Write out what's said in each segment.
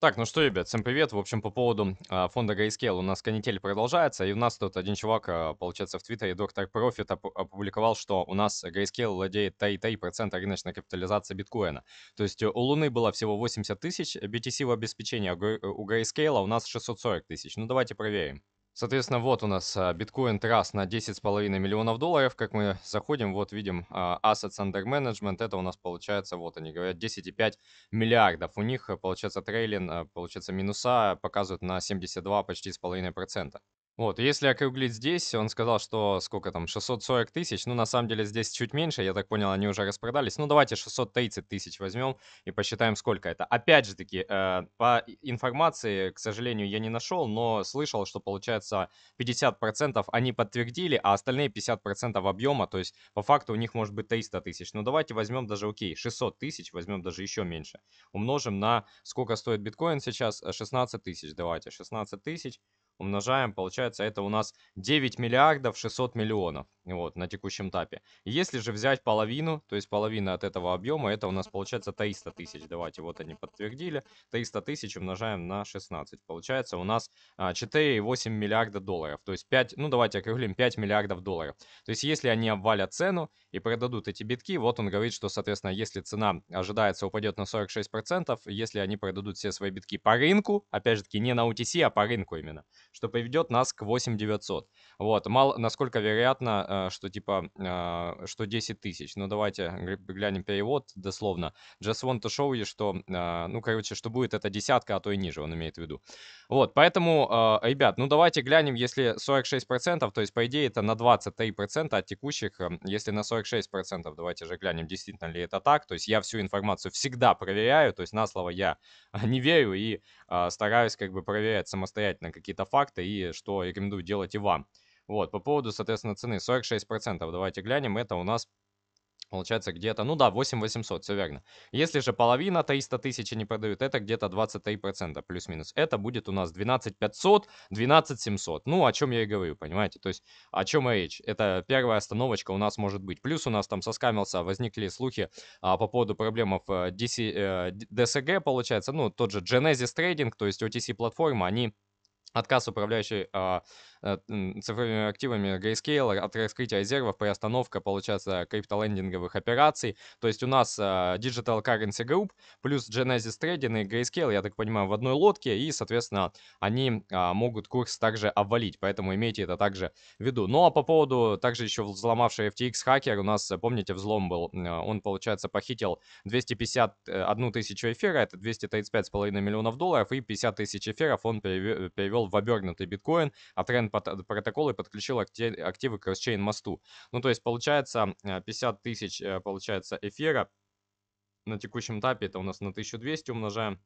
Так, ну что, ребят, всем привет. В общем, по поводу а, фонда Grayscale у нас канитель продолжается, и у нас тут один чувак, а, получается, в Твиттере, доктор Профит, оп- опубликовал, что у нас Grayscale владеет 3,3% рыночной капитализации биткоина. То есть у Луны было всего 80 тысяч BTC в обеспечении, а у у Grayscale у нас 640 тысяч. Ну, давайте проверим. Соответственно, вот у нас а, биткоин трасс на 10,5 миллионов долларов. Как мы заходим, вот видим а, assets under management. Это у нас получается, вот они говорят, 10,5 миллиардов. У них, э, получается, трейлин, э, получается, минуса показывают на 72 почти с половиной процента. Вот, если округлить здесь, он сказал, что сколько там, 640 тысяч. Ну, на самом деле здесь чуть меньше, я так понял, они уже распродались. Ну, давайте 630 тысяч возьмем и посчитаем, сколько это. Опять же таки, э, по информации, к сожалению, я не нашел, но слышал, что получается 50% они подтвердили, а остальные 50% объема, то есть по факту у них может быть 300 тысяч. Ну, давайте возьмем даже, окей, 600 тысяч, возьмем даже еще меньше. Умножим на сколько стоит биткоин сейчас, 16 тысяч, давайте, 16 тысяч умножаем, получается, это у нас 9 миллиардов 600 миллионов, вот, на текущем этапе. Если же взять половину, то есть половина от этого объема, это у нас получается 300 тысяч. Давайте, вот они подтвердили. 300 тысяч умножаем на 16. Получается у нас 4,8 а, миллиарда долларов. То есть 5, ну давайте округлим, 5 миллиардов долларов. То есть если они обвалят цену и продадут эти битки, вот он говорит, что, соответственно, если цена ожидается упадет на 46%, если они продадут все свои битки по рынку, опять же таки не на UTC, а по рынку именно, что приведет нас к 8900. Вот, мало, насколько вероятно, э, что типа, э, что 10 тысяч. Ну, давайте глянем перевод дословно. Just want to show you, что, э, ну, короче, что будет это десятка, а то и ниже, он имеет в виду. Вот, поэтому, ребят, ну, давайте глянем, если 46%, то есть, по идее, это на 23% от текущих, если на 46%, давайте же глянем, действительно ли это так. То есть, я всю информацию всегда проверяю, то есть, на слово я не верю и стараюсь как бы проверять самостоятельно какие-то факты, факты и что рекомендую делать и вам. Вот, по поводу, соответственно, цены 46%. Давайте глянем, это у нас Получается где-то, ну да, 8 800, все верно. Если же половина 300 тысяч не продают, это где-то 23% плюс-минус. Это будет у нас 12 500, 12 700. Ну, о чем я и говорю, понимаете? То есть, о чем речь? Это первая остановочка у нас может быть. Плюс у нас там соскамился, возникли слухи а, по поводу проблем в DC, э, DSG, получается. Ну, тот же Genesis Trading, то есть OTC-платформа, они отказ управляющей а, Э, цифровыми активами Grayscale от раскрытия резервов, приостановка, получается, криптолендинговых операций. То есть у нас uh, Digital Currency Group плюс Genesis Trading и Grayscale, я так понимаю, в одной лодке, и, соответственно, они uh, могут курс также обвалить, поэтому имейте это также в виду. Ну, а по поводу, также еще взломавший FTX хакер, у нас, помните, взлом был, он, получается, похитил 251 тысячу эфира, это 235,5 миллионов долларов, и 50 тысяч эфиров он перевел в обернутый биткоин, а тренд протокол и подключил активы к кросчейн мосту. Ну, то есть, получается, 50 э, тысяч, э, получается, эфира на текущем этапе, это у нас на 1200 умножаем,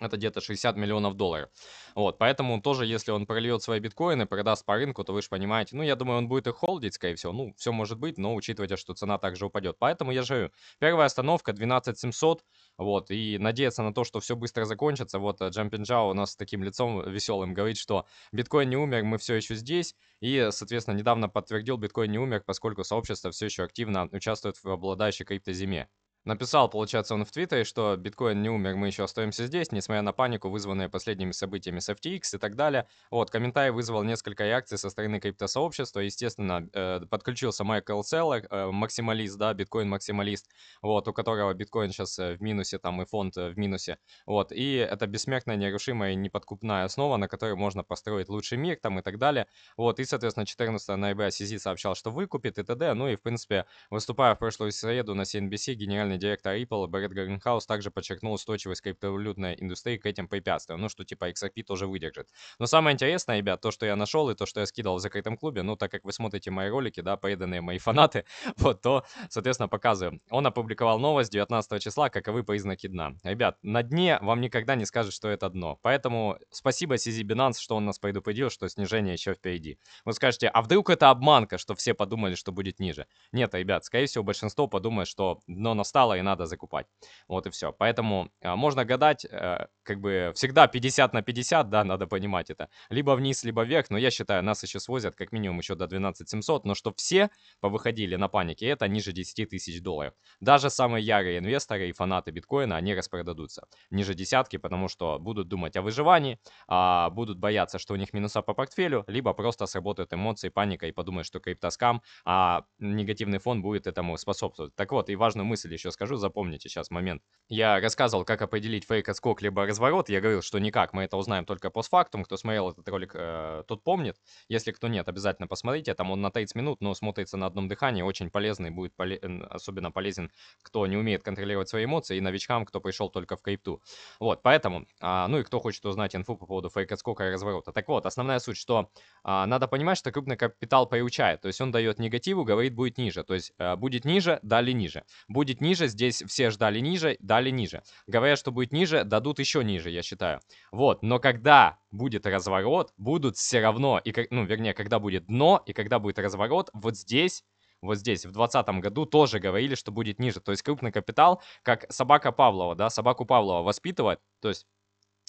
это где-то 60 миллионов долларов. Вот, поэтому тоже, если он прольет свои биткоины, продаст по рынку, то вы же понимаете, ну, я думаю, он будет их холдить, скорее всего. Ну, все может быть, но учитывайте, что цена также упадет. Поэтому я же первая остановка 12 700, вот, и надеяться на то, что все быстро закончится. Вот Джампин э, Джао у нас с таким лицом веселым говорит, что биткоин не умер, мы все еще здесь. И, соответственно, недавно подтвердил, биткоин не умер, поскольку сообщество все еще активно участвует в обладающей криптозиме. Написал, получается, он в Твиттере, что биткоин не умер, мы еще остаемся здесь, несмотря на панику, вызванную последними событиями с FTX и так далее. Вот, комментарий вызвал несколько реакций со стороны криптосообщества. Естественно, э, подключился Майкл Селлер, э, максималист, да, биткоин-максималист, вот, у которого биткоин сейчас э, в минусе, там и фонд в минусе. Вот, и это бессмертная, нерушимая и неподкупная основа, на которой можно построить лучший мир, там и так далее. Вот, и, соответственно, 14 ноября CZ сообщал, что выкупит и т.д. Ну и, в принципе, выступая в прошлую среду на CNBC, генеральный генеральный директор Ripple Брэд Гринхаус также подчеркнул устойчивость криптовалютной индустрии к этим препятствиям. Ну, что типа XRP тоже выдержит. Но самое интересное, ребят, то, что я нашел и то, что я скидывал в закрытом клубе, ну, так как вы смотрите мои ролики, да, преданные мои фанаты, вот, то, соответственно, показываю. Он опубликовал новость 19 числа, каковы признаки дна. Ребят, на дне вам никогда не скажут, что это дно. Поэтому спасибо CZ Binance, что он нас предупредил, что снижение еще впереди. Вы скажете, а вдруг это обманка, что все подумали, что будет ниже? Нет, ребят, скорее всего, большинство подумает, что дно настало, капитала и надо закупать. Вот и все. Поэтому а, можно гадать, а, как бы всегда 50 на 50, да, надо понимать это. Либо вниз, либо вверх, но я считаю, нас еще свозят как минимум еще до 12 700, но что все повыходили на панике, это ниже 10 тысяч долларов. Даже самые ярые инвесторы и фанаты биткоина, они распродадутся ниже десятки, потому что будут думать о выживании, а, будут бояться, что у них минуса по портфелю, либо просто сработают эмоции, паника и подумают, что криптоскам, а негативный фон будет этому способствовать. Так вот, и важную мысль еще скажу, запомните сейчас момент. Я рассказывал, как определить фейк отскок либо разворот, я говорил, что никак, мы это узнаем только постфактум, кто смотрел этот ролик, э, тот помнит, если кто нет, обязательно посмотрите, там он на 30 минут, но смотрится на одном дыхании, очень полезный, будет поле особенно полезен, кто не умеет контролировать свои эмоции, и новичкам, кто пришел только в крипту. Вот, поэтому, а, ну и кто хочет узнать инфу по поводу фейк отскока и разворота. Так вот, основная суть, что а, надо понимать, что крупный капитал приучает, то есть он дает негативу, говорит, будет ниже, то есть а, будет ниже, дали ниже. Будет ниже, здесь все ждали ниже, дали ниже. Говорят, что будет ниже, дадут еще ниже, я считаю. Вот, но когда будет разворот, будут все равно, и, ну, вернее, когда будет дно и когда будет разворот, вот здесь вот здесь, в 2020 году тоже говорили, что будет ниже. То есть крупный капитал, как собака Павлова, да, собаку Павлова воспитывает, то есть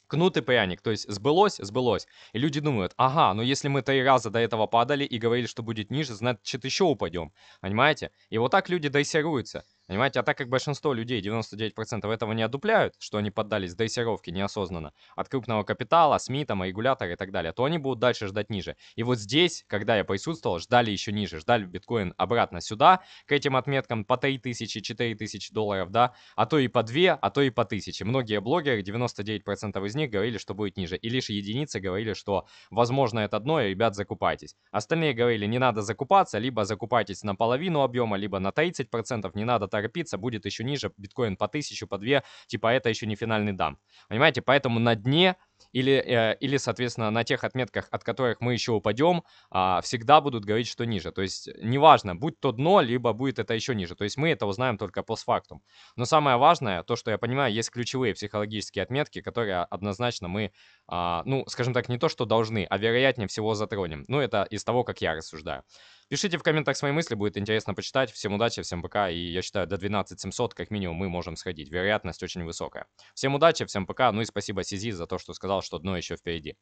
кнут и пряник, то есть сбылось, сбылось. И люди думают, ага, но если мы три раза до этого падали и говорили, что будет ниже, значит еще упадем, понимаете? И вот так люди дрессируются. Понимаете, а так как большинство людей, 99% этого не одупляют, что они поддались дрессировке неосознанно от крупного капитала, СМИ, там, регулятора и так далее, то они будут дальше ждать ниже. И вот здесь, когда я присутствовал, ждали еще ниже, ждали биткоин обратно сюда, к этим отметкам по 3000, 4000 долларов, да, а то и по 2, а то и по 1000. Многие блогеры, 99% из них говорили, что будет ниже, и лишь единицы говорили, что возможно это дно, и, ребят, закупайтесь. Остальные говорили, не надо закупаться, либо закупайтесь на половину объема, либо на 30%, не надо торопиться, будет еще ниже, биткоин по тысячу, по две, типа это еще не финальный дам. Понимаете, поэтому на дне или, э, или, соответственно, на тех отметках, от которых мы еще упадем, а, всегда будут говорить, что ниже. То есть, неважно, будь то дно, либо будет это еще ниже. То есть, мы это узнаем только постфактум. Но самое важное, то, что я понимаю, есть ключевые психологические отметки, которые однозначно мы, а, ну, скажем так, не то, что должны, а вероятнее всего затронем. Ну, это из того, как я рассуждаю. Пишите в комментах свои мысли, будет интересно почитать. Всем удачи, всем пока. И я считаю, до 12 700 как минимум мы можем сходить. Вероятность очень высокая. Всем удачи, всем пока. Ну и спасибо Сизи за то, что сказал, что дно еще впереди.